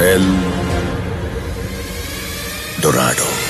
El Dorado.